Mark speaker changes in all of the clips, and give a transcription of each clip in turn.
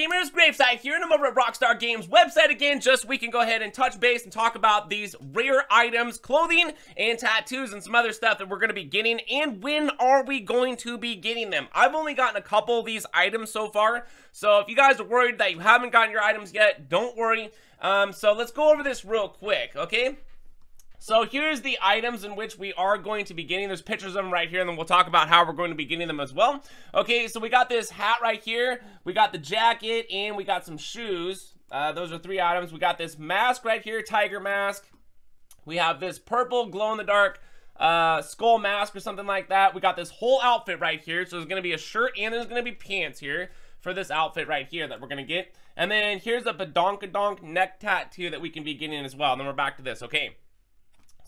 Speaker 1: Gamers, Gravesight here, and I'm over at Rockstar Games website again, just we can go ahead and touch base and talk about these rare items, clothing, and tattoos, and some other stuff that we're going to be getting, and when are we going to be getting them? I've only gotten a couple of these items so far, so if you guys are worried that you haven't gotten your items yet, don't worry. Um, so let's go over this real quick, okay? So here's the items in which we are going to be getting. There's pictures of them right here, and then we'll talk about how we're going to be getting them as well. Okay, so we got this hat right here. We got the jacket, and we got some shoes. Uh, those are three items. We got this mask right here, tiger mask. We have this purple glow-in-the-dark uh, skull mask or something like that. We got this whole outfit right here. So there's going to be a shirt, and there's going to be pants here for this outfit right here that we're going to get. And then here's a badonkadonk neck tattoo that we can be getting as well. And then we're back to this, okay.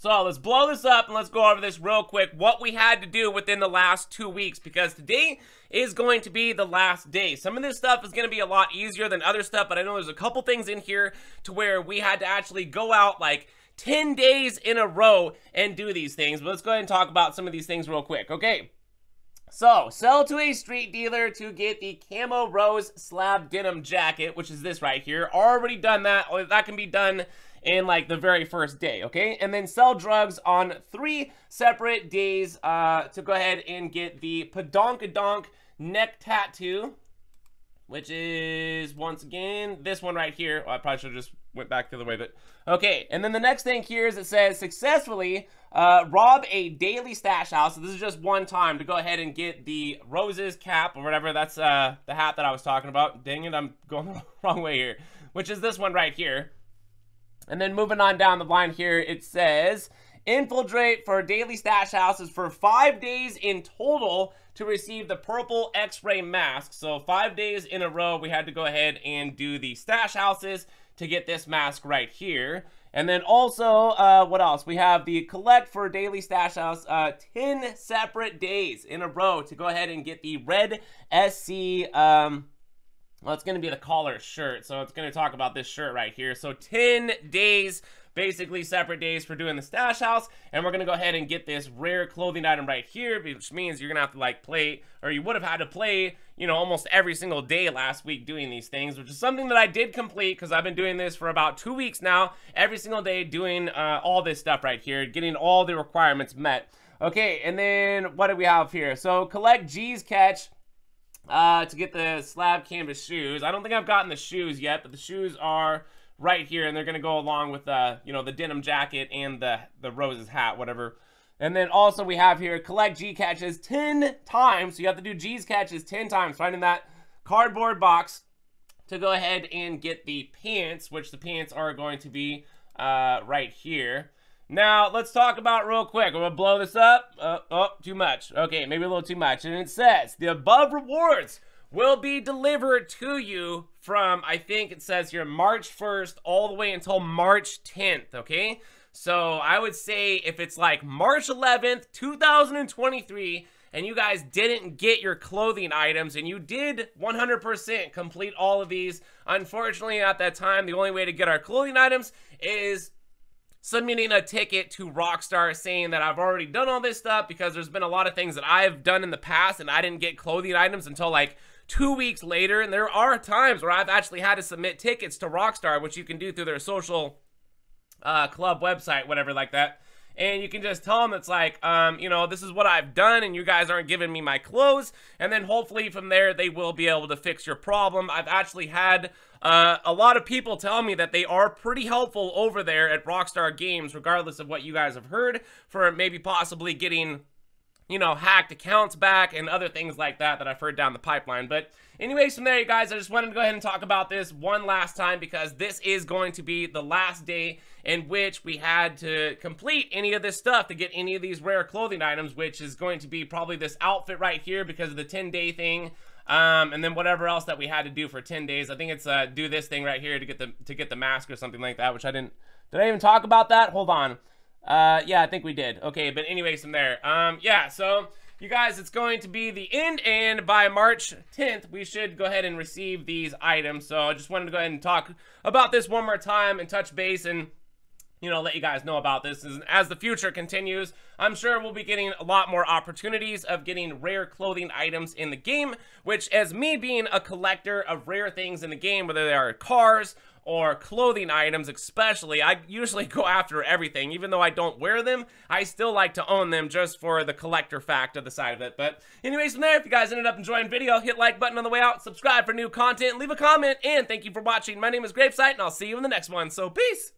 Speaker 1: So let's blow this up and let's go over this real quick, what we had to do within the last two weeks, because today is going to be the last day. Some of this stuff is going to be a lot easier than other stuff, but I know there's a couple things in here to where we had to actually go out like 10 days in a row and do these things. But let's go ahead and talk about some of these things real quick, okay? So, sell to a street dealer to get the Camo Rose Slab Denim Jacket, which is this right here. Already done that. That can be done in like the very first day, okay? And then sell drugs on three separate days uh, to go ahead and get the Padonkadonk neck tattoo, which is, once again, this one right here. Oh, I probably should have just went back to the other way, but okay. And then the next thing here is it says, successfully uh, rob a daily stash house. So this is just one time to go ahead and get the roses cap or whatever. That's uh, the hat that I was talking about. Dang it, I'm going the wrong way here, which is this one right here. And then moving on down the line here, it says, infiltrate for daily stash houses for five days in total to receive the purple x-ray mask. So five days in a row, we had to go ahead and do the stash houses to get this mask right here. And then also, uh, what else? We have the collect for daily stash house, uh, 10 separate days in a row to go ahead and get the red SC, um, well, it's going to be the collar shirt. So it's going to talk about this shirt right here. So 10 days, basically separate days for doing the stash house. And we're going to go ahead and get this rare clothing item right here, which means you're going to have to like play, or you would have had to play, you know, almost every single day last week doing these things, which is something that I did complete because I've been doing this for about two weeks now, every single day doing uh, all this stuff right here, getting all the requirements met. Okay, and then what do we have here? So collect G's catch uh, to get the slab canvas shoes. I don't think I've gotten the shoes yet, but the shoes are right here, and they're going to go along with, uh, you know, the denim jacket and the, the roses hat, whatever. And then also we have here, collect G catches 10 times. So you have to do G's catches 10 times, finding that cardboard box to go ahead and get the pants, which the pants are going to be uh, right here. Now, let's talk about real quick. I'm going to blow this up. Uh, oh, too much. Okay, maybe a little too much. And it says, the above rewards will be delivered to you from, I think it says here, March 1st all the way until March 10th, okay? So I would say if it's like March 11th, 2023, and you guys didn't get your clothing items and you did 100% complete all of these, unfortunately at that time, the only way to get our clothing items is submitting a ticket to Rockstar saying that I've already done all this stuff because there's been a lot of things that I've done in the past and I didn't get clothing items until like two weeks later. And there are times where I've actually had to submit tickets to Rockstar, which you can do through their social uh, club website, whatever like that. And you can just tell them it's like, um, you know, this is what I've done and you guys aren't giving me my clothes. And then hopefully from there, they will be able to fix your problem. I've actually had uh, a lot of people tell me that they are pretty helpful over there at Rockstar Games, regardless of what you guys have heard, for maybe possibly getting you know, hacked accounts back and other things like that that I've heard down the pipeline. But anyways, from there, you guys, I just wanted to go ahead and talk about this one last time because this is going to be the last day in which we had to complete any of this stuff to get any of these rare clothing items, which is going to be probably this outfit right here because of the 10-day thing. Um, and then whatever else that we had to do for 10 days. I think it's uh, do this thing right here to get the to get the mask or something like that, which I didn't. Did I even talk about that? Hold on. Uh, yeah, I think we did. Okay, but anyways, from there. Um, yeah, so you guys, it's going to be the end, and by March 10th, we should go ahead and receive these items. So I just wanted to go ahead and talk about this one more time and touch base and you know, let you guys know about this. And As the future continues, I'm sure we'll be getting a lot more opportunities of getting rare clothing items in the game, which as me being a collector of rare things in the game, whether they are cars or clothing items especially, I usually go after everything. Even though I don't wear them, I still like to own them just for the collector fact of the side of it. But anyways, from there, if you guys ended up enjoying the video, hit like button on the way out, subscribe for new content, leave a comment, and thank you for watching. My name is Gravesight, and I'll see you in the next one. So peace!